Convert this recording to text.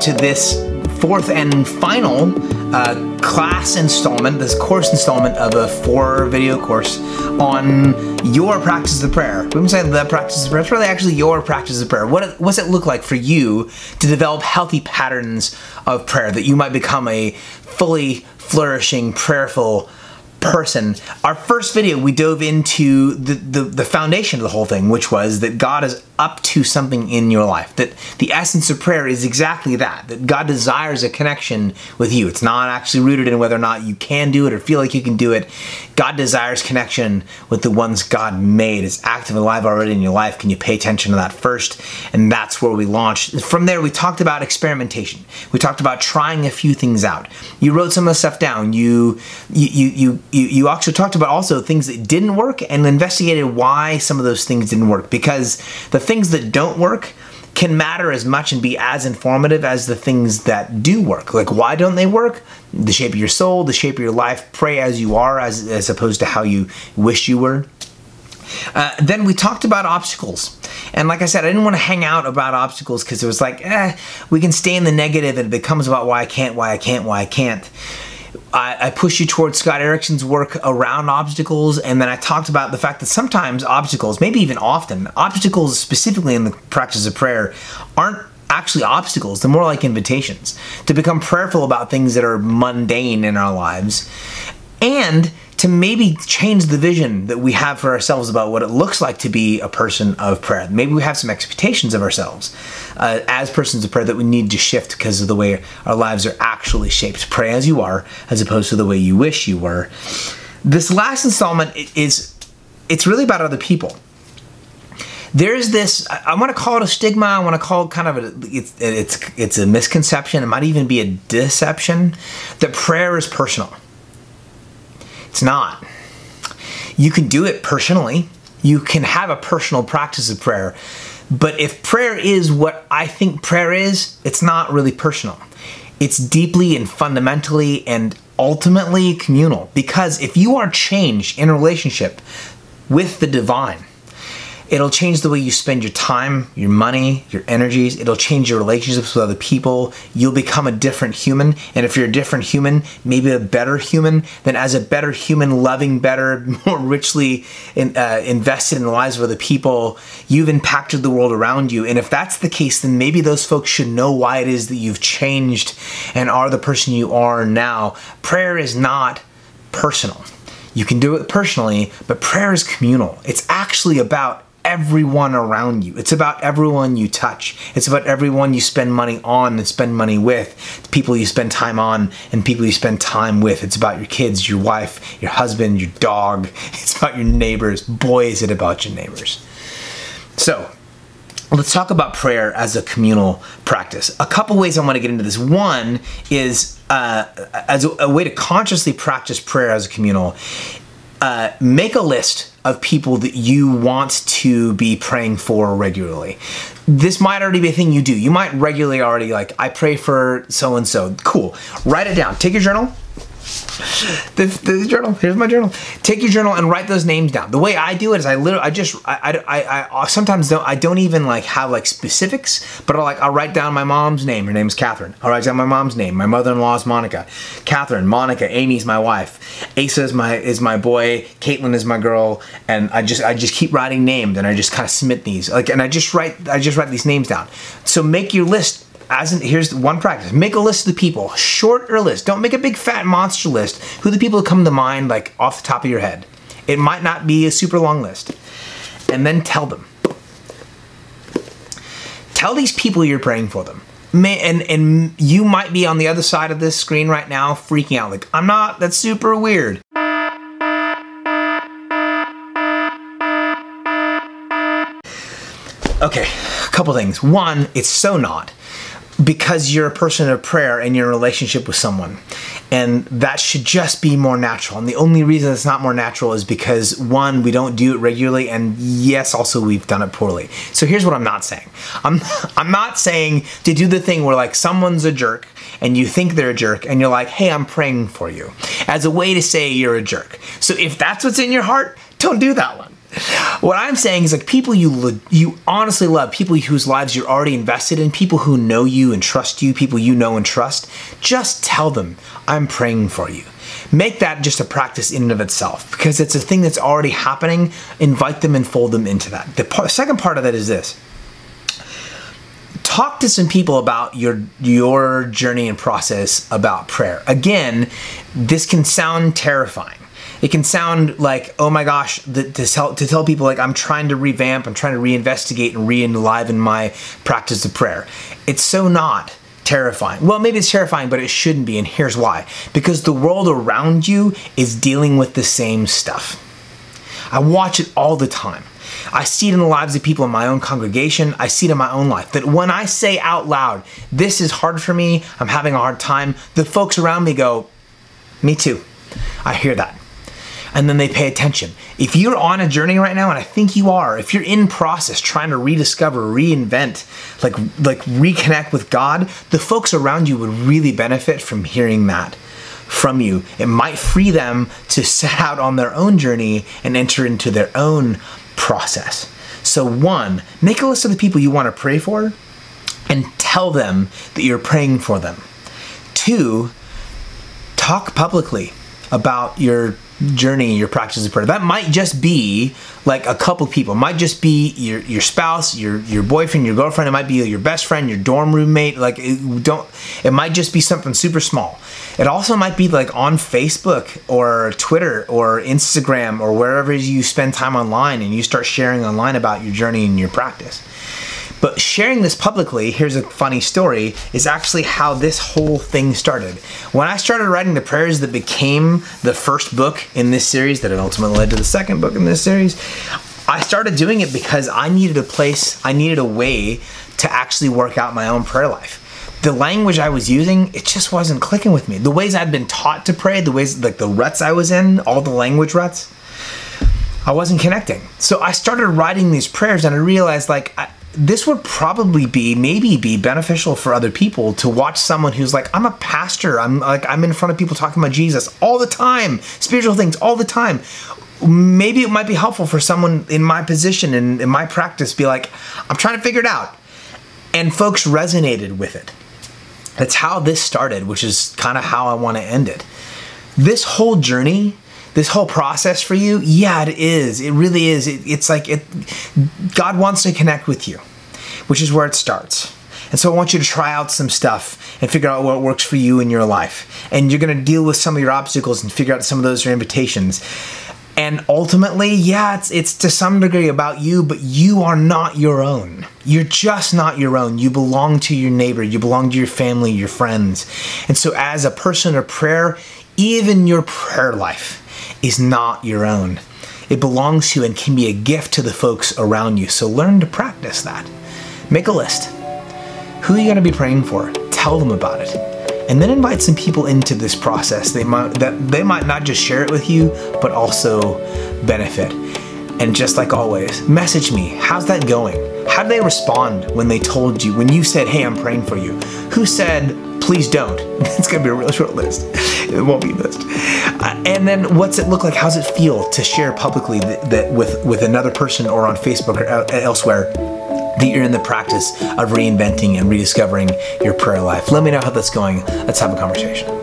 to this fourth and final uh, class installment, this course installment of a four video course on your practice of prayer. We say the practice of prayer, it's really actually your practice of prayer. What what's it look like for you to develop healthy patterns of prayer that you might become a fully flourishing, prayerful person. Our first video, we dove into the, the, the, foundation of the whole thing, which was that God is up to something in your life. That the essence of prayer is exactly that, that God desires a connection with you. It's not actually rooted in whether or not you can do it or feel like you can do it. God desires connection with the ones God made. It's active and alive already in your life. Can you pay attention to that first? And that's where we launched. From there, we talked about experimentation. We talked about trying a few things out. You wrote some of the stuff down. You, you, you, you you, actually talked about also things that didn't work and investigated why some of those things didn't work because the things that don't work can matter as much and be as informative as the things that do work. Like, why don't they work? The shape of your soul, the shape of your life. Pray as you are, as, as opposed to how you wish you were. Uh, then we talked about obstacles. And like I said, I didn't want to hang out about obstacles because it was like, eh, we can stay in the negative and it becomes about why I can't, why I can't, why I can't. I, I push you towards Scott Erickson's work around obstacles, and then I talked about the fact that sometimes obstacles, maybe even often, obstacles specifically in the practice of prayer, aren't actually obstacles. They're more like invitations to become prayerful about things that are mundane in our lives. And to maybe change the vision that we have for ourselves about what it looks like to be a person of prayer. Maybe we have some expectations of ourselves uh, as persons of prayer that we need to shift because of the way our lives are actually shaped. Pray as you are, as opposed to the way you wish you were. This last installment is it's really about other people there's this i want to call it a stigma i want to call it kind of a it's it's it's a misconception it might even be a deception that prayer is personal it's not. You can do it personally. You can have a personal practice of prayer. But if prayer is what I think prayer is, it's not really personal. It's deeply and fundamentally and ultimately communal. Because if you are changed in a relationship with the divine, It'll change the way you spend your time, your money, your energies. It'll change your relationships with other people. You'll become a different human. And if you're a different human, maybe a better human, then as a better human, loving better, more richly in, uh, invested in the lives of other people, you've impacted the world around you. And if that's the case, then maybe those folks should know why it is that you've changed and are the person you are now. Prayer is not personal. You can do it personally, but prayer is communal. It's actually about everyone around you. It's about everyone you touch. It's about everyone you spend money on and spend money with, people you spend time on and people you spend time with. It's about your kids, your wife, your husband, your dog. It's about your neighbors. Boy, is it about your neighbors. So, let's talk about prayer as a communal practice. A couple ways I want to get into this. One is uh, as a, a way to consciously practice prayer as a communal uh, make a list of people that you want to be praying for regularly. This might already be a thing you do. You might regularly already like, I pray for so and so. Cool. Write it down. Take your journal the, the journal. Here's my journal. Take your journal and write those names down. The way I do it is I literally, I just, I, I, I, I sometimes don't, I don't even like have like specifics, but I'll like, I'll write down my mom's name. Her name is Catherine. I'll write down my mom's name. My mother-in-law is Monica. Catherine, Monica, Amy's my wife. Asa is my, is my boy. Caitlin is my girl. And I just, I just keep writing names and I just kind of submit these. Like, and I just write, I just write these names down. So make your list as in, here's one practice. Make a list of the people, short or list. Don't make a big fat monster list. Who the people come to mind, like off the top of your head. It might not be a super long list. And then tell them. Tell these people you're praying for them. May, and and you might be on the other side of this screen right now freaking out like I'm not that's super weird. Okay, a couple things. One, it's so not because you're a person of prayer and you're in a relationship with someone. And that should just be more natural. And the only reason it's not more natural is because one, we don't do it regularly, and yes, also we've done it poorly. So here's what I'm not saying. I'm I'm not saying to do the thing where like someone's a jerk and you think they're a jerk and you're like, hey, I'm praying for you, as a way to say you're a jerk. So if that's what's in your heart, don't do that one what I'm saying is like people you you honestly love, people whose lives you're already invested in, people who know you and trust you, people you know and trust. Just tell them I'm praying for you. Make that just a practice in and of itself because it's a thing that's already happening. Invite them and fold them into that. The second part of that is this talk to some people about your your journey and process about prayer. Again, this can sound terrifying. It can sound like, oh my gosh, the, to tell to tell people like I'm trying to revamp, I'm trying to reinvestigate and re-enliven my practice of prayer. It's so not terrifying. Well, maybe it's terrifying, but it shouldn't be, and here's why. Because the world around you is dealing with the same stuff. I watch it all the time. I see it in the lives of people in my own congregation. I see it in my own life. That when I say out loud, this is hard for me, I'm having a hard time, the folks around me go, me too. I hear that. And then they pay attention. If you're on a journey right now, and I think you are, if you're in process trying to rediscover, reinvent, like like reconnect with God, the folks around you would really benefit from hearing that from you. It might free them to set out on their own journey and enter into their own process. So, one, make a list of the people you want to pray for and tell them that you're praying for them. Two, talk publicly about your journey, your practice of prayer. That might just be like a couple people. It might just be your your spouse, your your boyfriend, your girlfriend. It might be your best friend, your dorm roommate. Like it don't. It might just be something super small. It also might be like on Facebook or Twitter or Instagram or wherever you spend time online and you start sharing online about your journey and your practice. But sharing this publicly, here's a funny story, is actually how this whole thing started. When I started writing the prayers that became the first book in this series, that ultimately led to the second book in this series, I started doing it because I needed a place, I needed a way to actually work out my own prayer life. The language I was using, it just wasn't clicking with me. The ways I'd been taught to pray, the ways, like the ruts I was in, all the language ruts, I wasn't connecting. So I started writing these prayers and I realized like, I, this would probably be maybe be beneficial for other people to watch someone who's like i'm a pastor. I'm like i'm in front of people talking about jesus all the time spiritual things all the time. Maybe it might be helpful for someone in my position and in my practice be like i'm trying to figure it out. And folks resonated with it. That's how this started which is kind of how i want to end it. This whole journey this whole process for you yeah it is. It really is. It, it's like it god wants to connect with you which is where it starts. And so i want you to try out some stuff and figure out what works for you in your life. And you're going to deal with some of your obstacles and figure out some of those are invitations. And ultimately yeah it's, it's to some degree about you but you are not your own. You're just not your own. You belong to your neighbor. You belong to your family your friends. And so as a person of prayer even your prayer life is not your own. It belongs to you and can be a gift to the folks around you. So learn to practice that. Make a list. Who are you going to be praying for? Tell them about it. And then invite some people into this process. They might that they might not just share it with you, but also benefit. And just like always, message me. How's that going? How did they respond when they told you, when you said, hey, I'm praying for you? Who said, please don't? It's gonna be a real short list. It won't be missed. Uh, and then what's it look like? How's it feel to share publicly that, that with, with another person or on Facebook or elsewhere that you're in the practice of reinventing and rediscovering your prayer life? Let me know how that's going. Let's have a conversation.